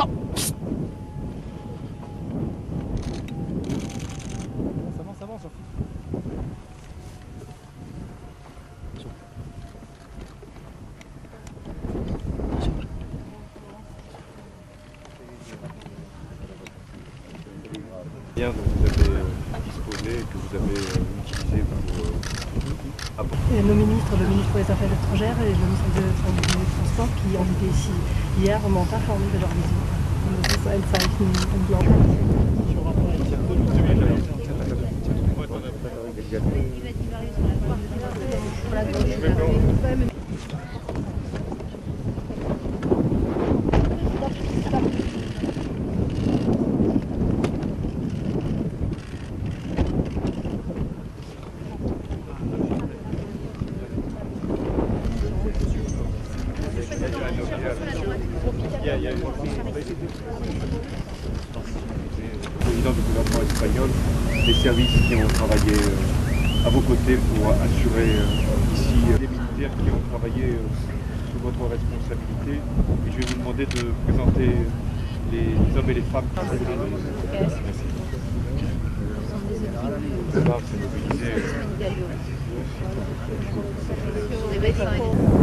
Non. Avance, avance, hein. avance vous avez euh, disposé, que vous avez euh, utilisé pour... Euh, le ministre des Affaires étrangères et le ministre des Transports qui ont été ici. Ja, man darf auch nicht wieder Und das ist ein Zeichen unglaublicher président du gouvernement espagnol, les services qui ont travaillé euh, à vos côtés pour assurer euh, ici euh, les militaires qui ont travaillé sous votre responsabilité. Et je vais vous demander de présenter les hommes et les femmes qui Merci. Ça